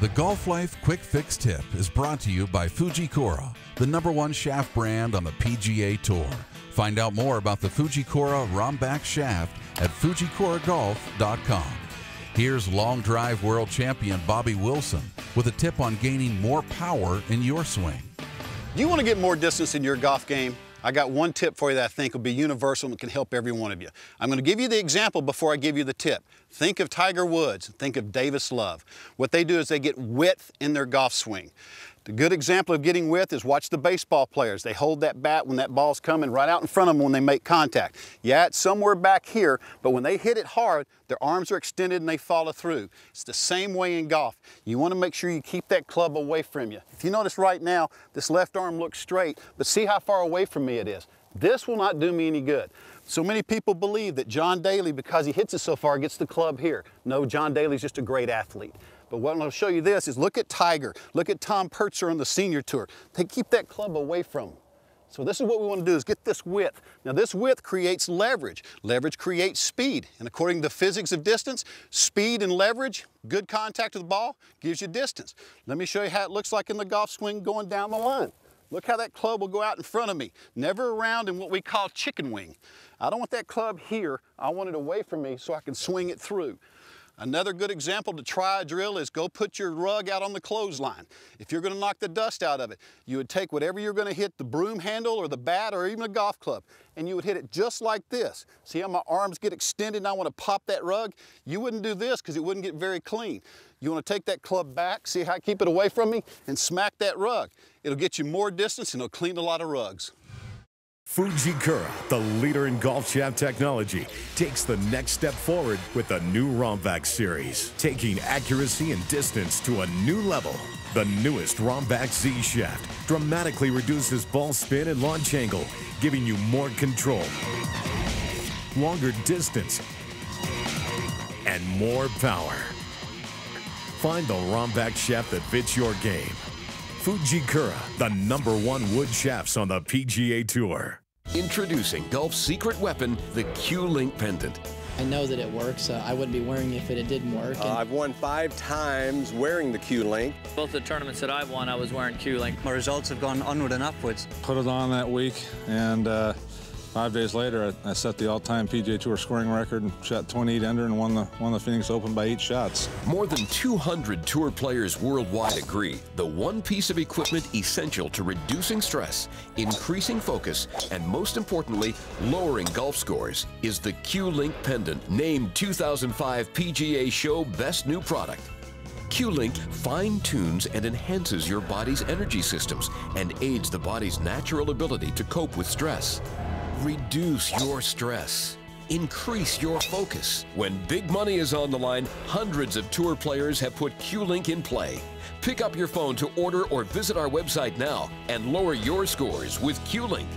The Golf Life Quick Fix Tip is brought to you by Fujikura, the number one shaft brand on the PGA Tour. Find out more about the Fujikura Rombax shaft at fujikuragolf.com. Here's long drive world champion Bobby Wilson with a tip on gaining more power in your swing. Do you want to get more distance in your golf game? I got one tip for you that I think will be universal and can help every one of you. I'm going to give you the example before I give you the tip. Think of Tiger Woods, think of Davis Love. What they do is they get width in their golf swing. The good example of getting width is watch the baseball players. They hold that bat when that ball's coming right out in front of them when they make contact. Yeah, it's somewhere back here, but when they hit it hard, their arms are extended and they follow through. It's the same way in golf. You want to make sure you keep that club away from you. If you notice right now, this left arm looks straight, but see how far away from me it is. This will not do me any good. So many people believe that John Daly, because he hits it so far, gets the club here. No, John Daly's just a great athlete. But what I'll show you this is look at Tiger, look at Tom Purtzer on the senior tour. They keep that club away from them. So this is what we want to do is get this width. Now this width creates leverage. Leverage creates speed. And according to the physics of distance, speed and leverage, good contact with the ball, gives you distance. Let me show you how it looks like in the golf swing going down the line. Look how that club will go out in front of me, never around in what we call chicken wing. I don't want that club here. I want it away from me so I can swing it through. Another good example to try a drill is go put your rug out on the clothesline. If you're going to knock the dust out of it, you would take whatever you're going to hit, the broom handle or the bat or even a golf club, and you would hit it just like this. See how my arms get extended and I want to pop that rug? You wouldn't do this because it wouldn't get very clean. You want to take that club back, see how I keep it away from me, and smack that rug. It'll get you more distance and it'll clean a lot of rugs. Fujikura, the leader in golf shaft technology, takes the next step forward with the new Rombax series, taking accuracy and distance to a new level. The newest Rombax Z shaft dramatically reduces ball spin and launch angle, giving you more control, longer distance, and more power. Find the Rombax shaft that fits your game. Fujikura, the number one wood shafts on the PGA Tour. Introducing Golf's secret weapon, the Q-Link pendant. I know that it works. Uh, I wouldn't be wearing it if it didn't work. Uh, I've won five times wearing the Q-Link. Both the tournaments that I've won, I was wearing Q-Link. My results have gone onward and upwards. Put it on that week, and uh, Five days later, I, I set the all-time PGA Tour scoring record and shot 28 under and won the won the Phoenix Open by eight shots. More than 200 tour players worldwide agree the one piece of equipment essential to reducing stress, increasing focus, and most importantly, lowering golf scores is the Q-Link pendant, named 2005 PGA Show Best New Product. Q-Link fine-tunes and enhances your body's energy systems and aids the body's natural ability to cope with stress. Reduce your stress. Increase your focus. When big money is on the line, hundreds of tour players have put Q-Link in play. Pick up your phone to order or visit our website now and lower your scores with Q-Link.